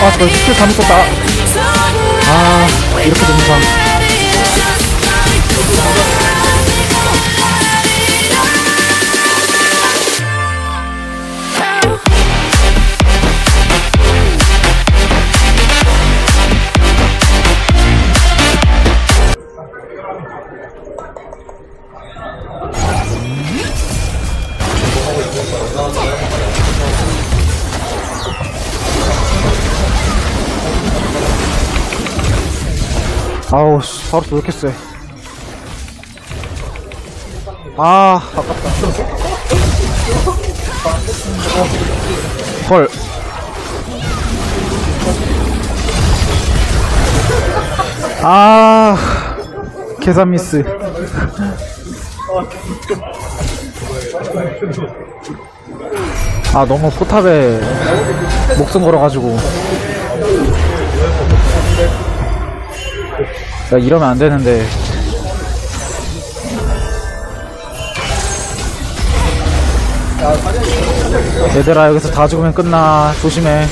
아, 저 스킬 잘못 썼다. 아, 이렇게 되는 상. 아우, 씨, 바로 왜 이렇게 세. 아, 아깝다. 헐. 아, 계산 미스. 아, 너무 포탑에 목숨 걸어가지고. 야, 이러면 안 되는데. 얘들아, 여기서 다 죽으면 끝나. 조심해.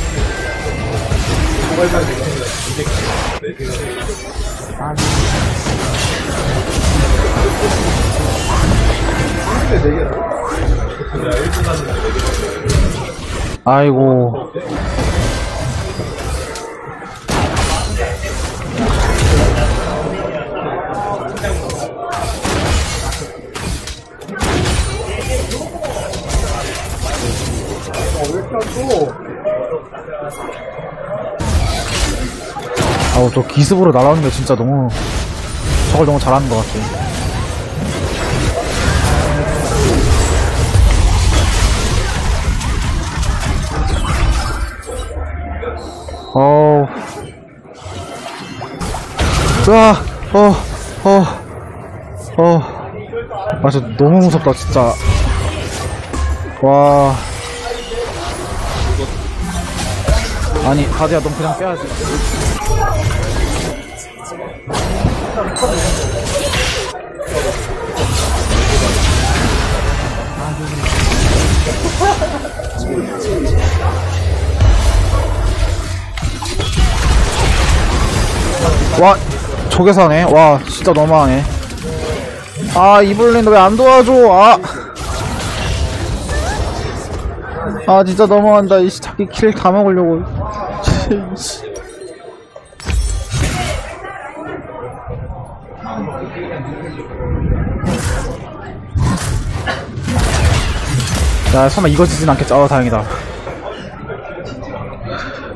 아이고. 아우 저 기습으로 날아오는 게 진짜 너무 저걸 너무 잘하는 것 같아. 어우. 으아, 어, 어, 어. 아, 진짜 너무 무섭다, 진짜. 와. 아니, 가디야, 넌 그냥 빼야지. 와, 저게 사네. 와, 진짜 너무하네. 아, 이블린 왜 안 도와줘? 아. 아, 진짜 너무한다. 이씨, 자기 킬 다 먹으려고. 씨. 야, 설마 이거 지진 않겠지? 아, 다행이다.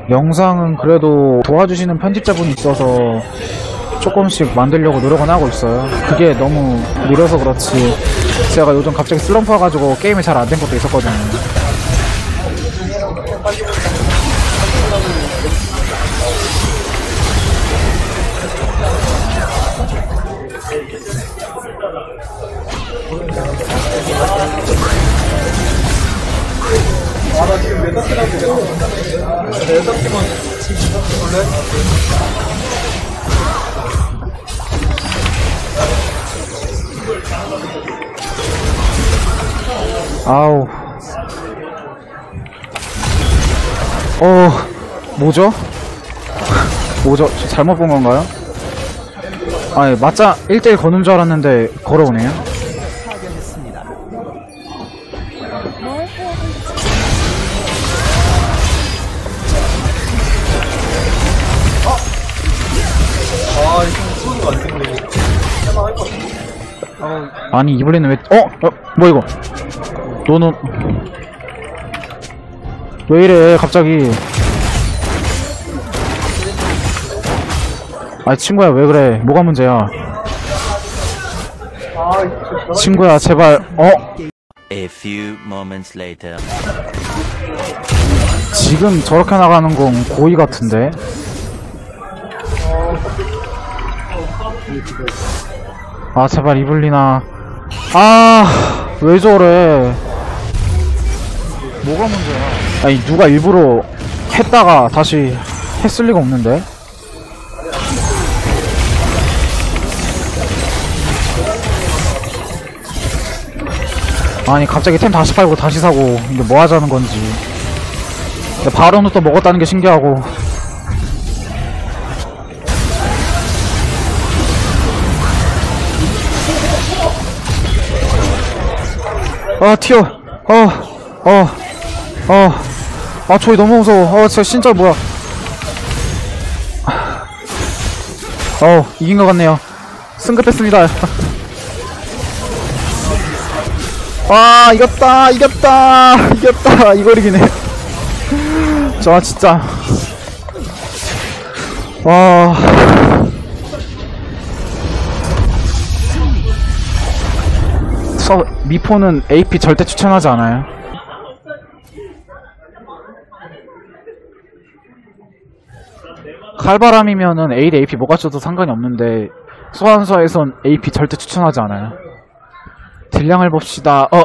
영상은 그래도 도와주시는 편집자분이 있어서 조금씩 만들려고 노력은 하고 있어요. 그게 너무 느려서 그렇지. 제가 요즘 갑자기 슬럼프 와가지고 게임이 잘 안 된 것도 있었거든요. 아우. 어, 뭐죠? 뭐죠? 저 잘못 본 건가요? 아니, 맞자 1대1 거는 줄 알았는데, 걸어오네요. 아니, 이블린은 왜, 어? 어? 뭐 이거? 너는, 왜 이래, 갑자기. 아이, 친구야, 왜 그래? 뭐가 문제야? 친구야, 제발, 어? A few moments later. 지금 저렇게 나가는 건 고의 같은데? 아 제발 이블리나. 아왜 저래? 뭐가 문제야? 아니 누가 일부러 했다가 다시 했을 리가 없는데? 아니 갑자기 템 다시 팔고 다시 사고 이게 뭐 하자는 건지. 바론도 또 먹었다는 게 신기하고 아 튀어. 어어어아 저기 너무 무서워. 어 진짜 진짜 뭐야. 어 이긴 것 같네요. 승급했습니다. 아 이겼다 이겼다 이겼다. 이걸 이기네. 저 진짜. 와 서, 미포는 AP 절대 추천하지 않아요. 칼바람이면은 A 대 AP 뭐가 쳐도 상관이 없는데 소환서에선 AP 절대 추천하지 않아요. 딜량을 봅시다. 어